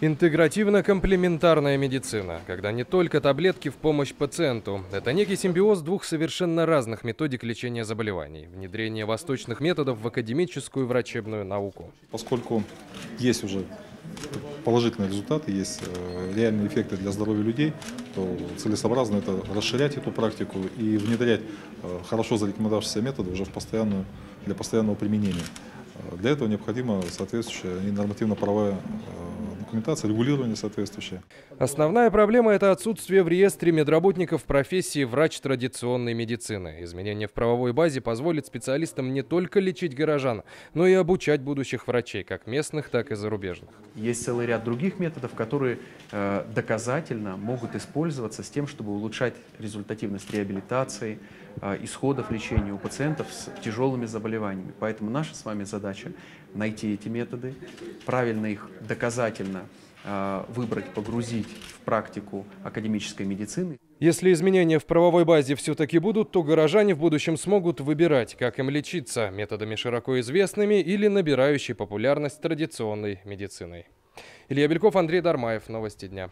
Интегративно-комплементарная медицина, когда не только таблетки в помощь пациенту. Это некий симбиоз двух совершенно разных методик лечения заболеваний. Внедрение восточных методов в академическую врачебную науку. Поскольку есть уже положительные результаты, есть э, реальные эффекты для здоровья людей, то целесообразно это расширять эту практику и внедрять э, хорошо зарекомендовавшиеся методы уже в постоянную, для постоянного применения. Э, Для этого необходима соответствующая нормативно-правовая документация, регулирование соответствующее. Основная проблема – это отсутствие в реестре медработников профессии врач традиционной медицины. Изменение в правовой базе позволит специалистам не только лечить горожан, но и обучать будущих врачей, как местных, так и зарубежных. Есть целый ряд других методов, которые э, доказательно могут использоваться с тем, чтобы улучшать результативность реабилитации, исходов лечения у пациентов с тяжелыми заболеваниями. Поэтому наша с вами задача найти эти методы, правильно их доказательно э, выбрать, погрузить в практику академической медицины. Если изменения в правовой базе все-таки будут, то горожане в будущем смогут выбирать, как им лечиться – методами широко известными или набирающей популярность традиционной медициной. Илья Бельков, Андрей Дармаев. Новости дня.